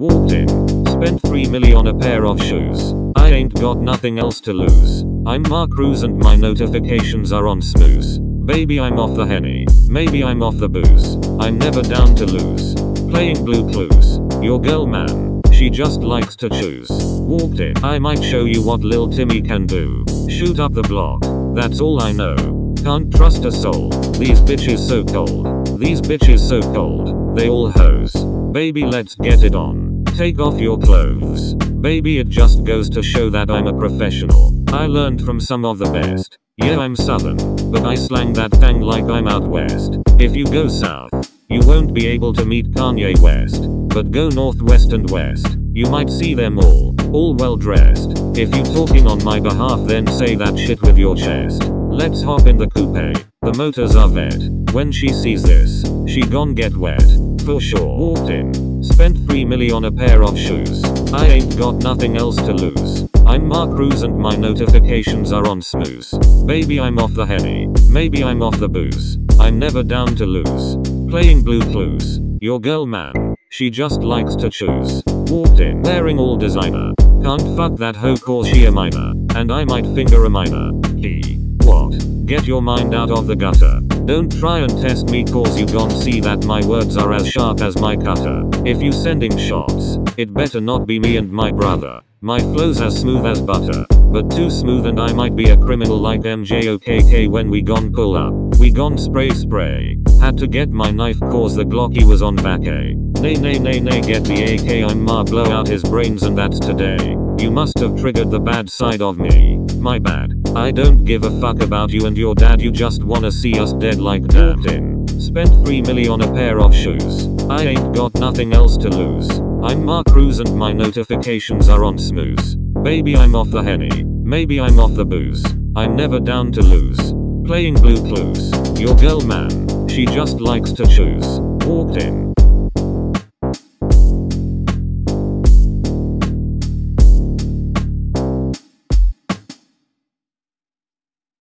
Walked in. Spent 3 million on a pair of shoes. I ain't got nothing else to lose. I'm Mark Cruz and my notifications are on snooze. Baby I'm off the henny. Maybe I'm off the booze. I'm never down to lose. Playing blue clues. Your girl man. She just likes to choose. Walked in. I might show you what Lil Timmy can do. Shoot up the block. That's all I know. Can't trust a soul. These bitches so cold. These bitches so cold. They all hoes. Baby let's get it on. Take off your clothes. Baby it just goes to show that I'm a professional. I learned from some of the best. Yeah I'm southern. But I slang that thing like I'm out west. If you go south, you won't be able to meet Kanye West. But go northwest and west. You might see them all. All well dressed. If you talking on my behalf then say that shit with your chest. Let's hop in the coupe. The motors are vet. When she sees this, she gon' get wet. For sure. Walked in. Spent 3 million on a pair of shoes. I ain't got nothing else to lose. I'm Mark Cruz and my notifications are on snooze. Baby I'm off the henny. Maybe I'm off the booze. I'm never down to lose. Playing blue clues. Your girl man. She just likes to choose. Walked in wearing all designer. Can't fuck that hoe cause she a minor. And I might finger a minor. He. What? Get your mind out of the gutter. Don't try and test me cause you gon' see that my words are as sharp as my cutter. If you sending shots, it better not be me and my brother. My flow's as smooth as butter, but too smooth and I might be a criminal like MJOKK when we gon' pull up. We gon' spray spray. Had to get my knife cause the Glocky was on vacay. Eh? Nay nay nay nay get the AK I'm ma blow out his brains and that's today. You must have triggered the bad side of me. My bad. I don't give a fuck about you and your dad you just wanna see us dead like in. Spent 3 million on a pair of shoes. I ain't got nothing else to lose. I'm Mark Cruz and my notifications are on snooze. Baby I'm off the henny. Maybe I'm off the booze. I'm never down to lose. Playing blue clues. Your girl man. She just likes to choose. Walked in.